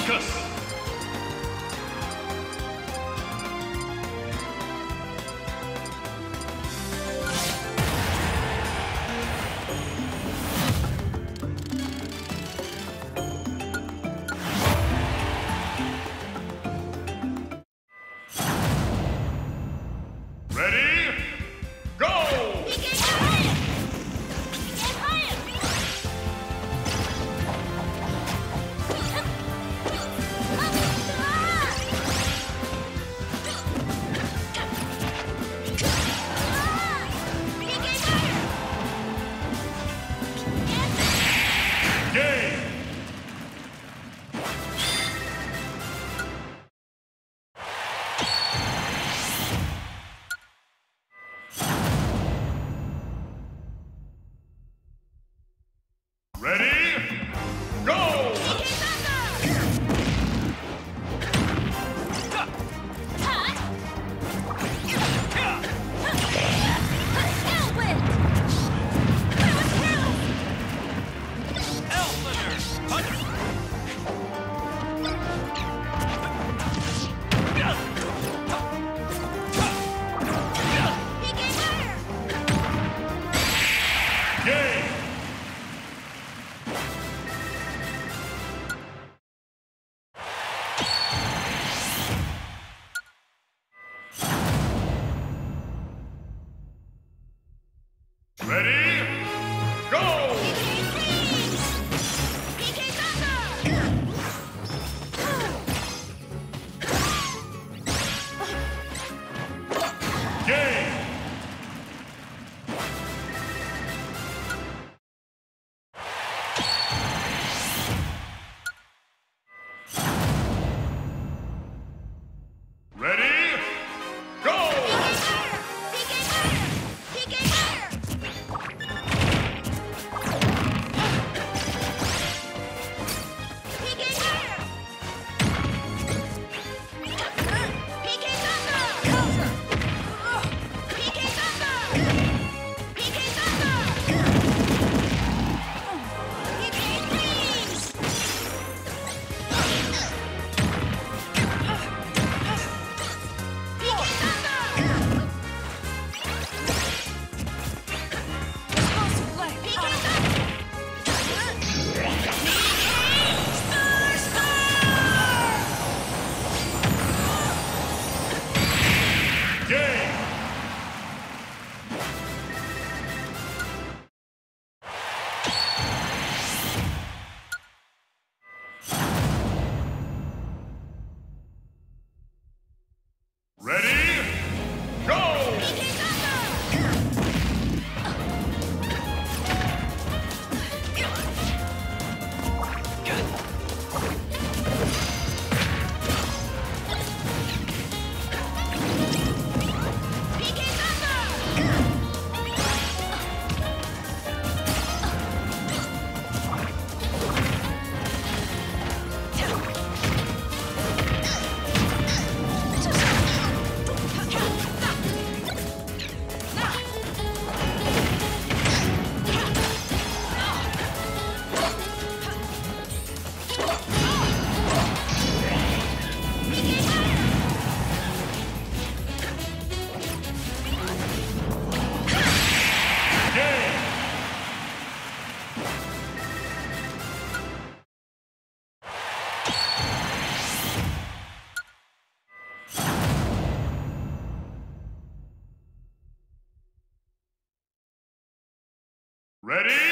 Focus! Ready?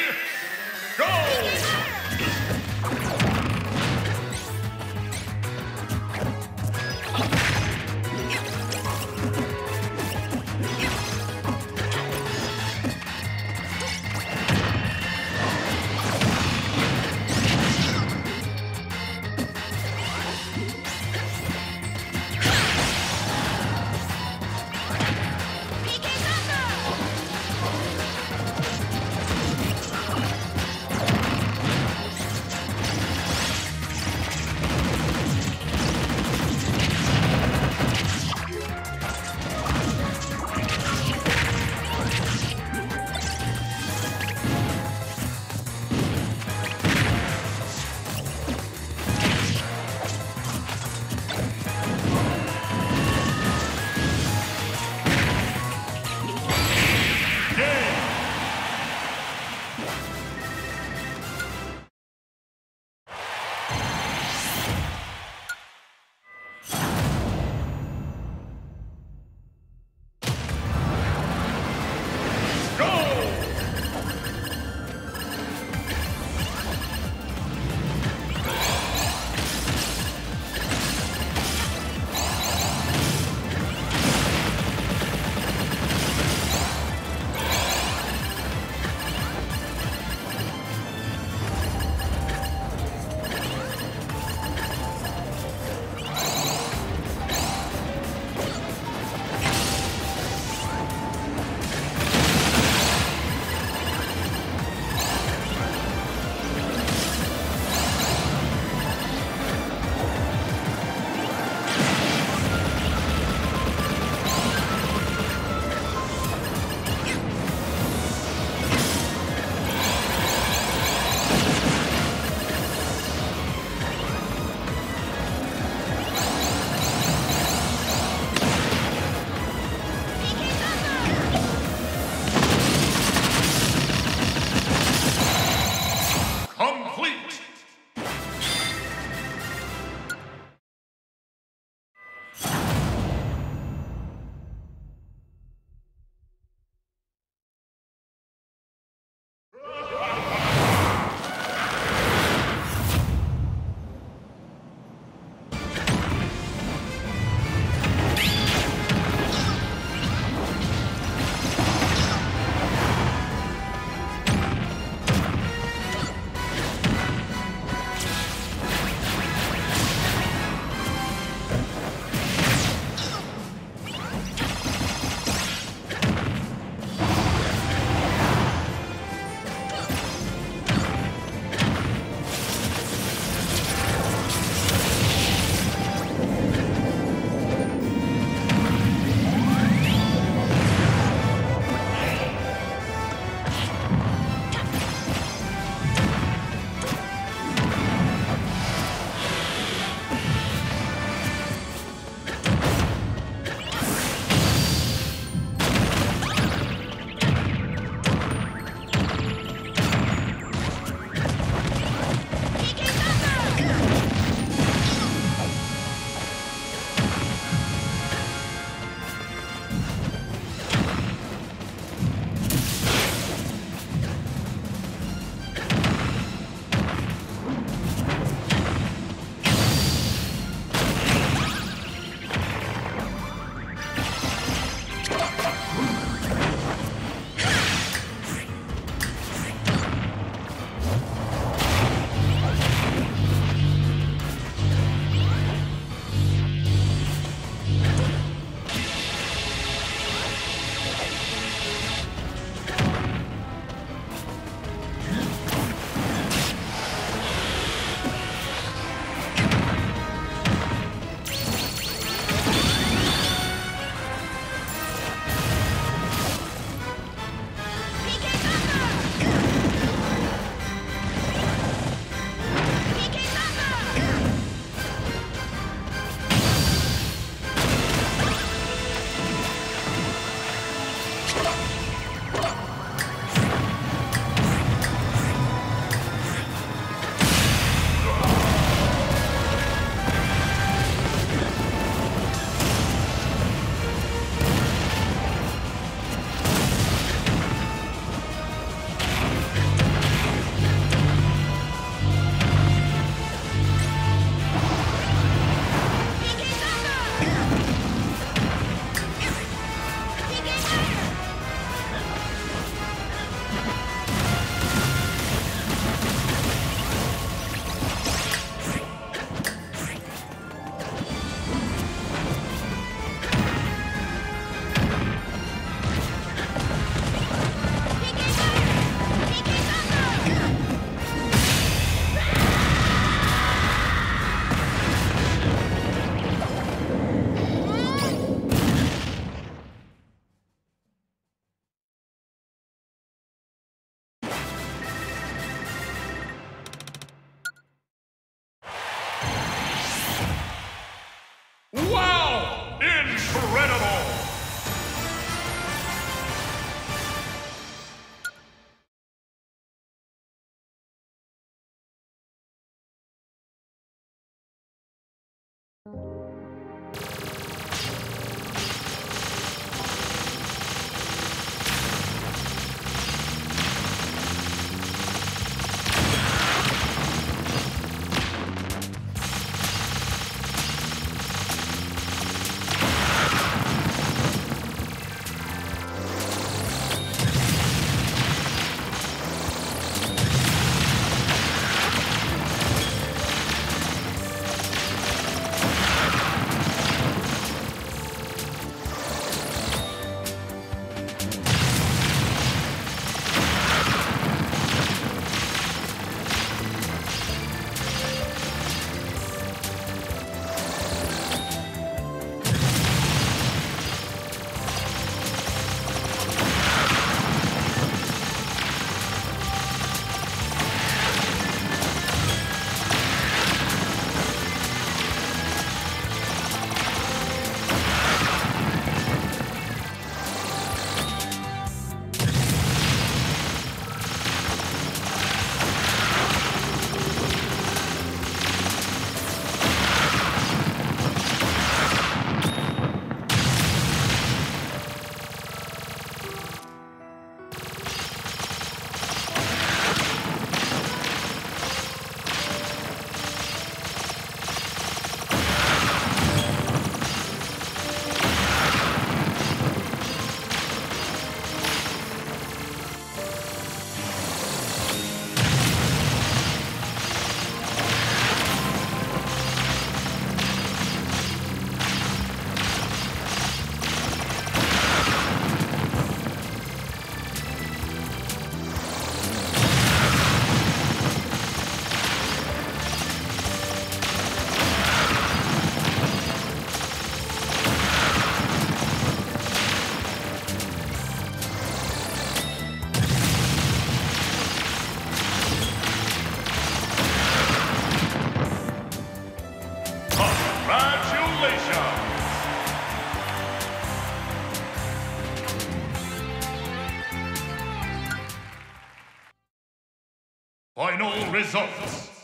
Final results.